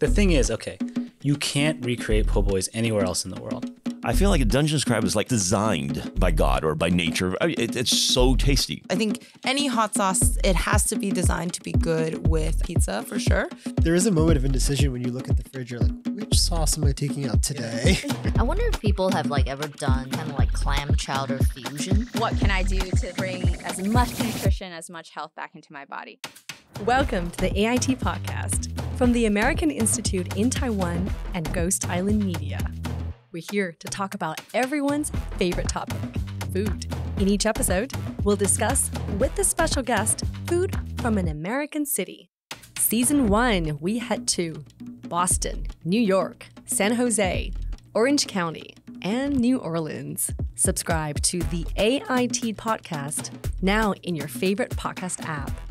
The thing is, okay, you can't recreate po' boys anywhere else in the world. I feel like a Dungeness crab is like designed by God or by nature. I mean, it, it's so tasty. I think any hot sauce, it has to be designed to be good with pizza for sure. There is a moment of indecision when you look at the fridge. You're like, which sauce am I taking out today? I wonder if people have like ever done kind of like clam chowder fusion. What can I do to bring as much nutrition, as much health back into my body? Welcome to the AIT podcast from the American Institute in Taiwan and Ghost Island Media. We're here to talk about everyone's favorite topic food. In each episode, we'll discuss with the special guest food from an American city. Season one, we head to Boston, New York, San Jose, Orange County, and New Orleans. Subscribe to the AIT podcast now in your favorite podcast app.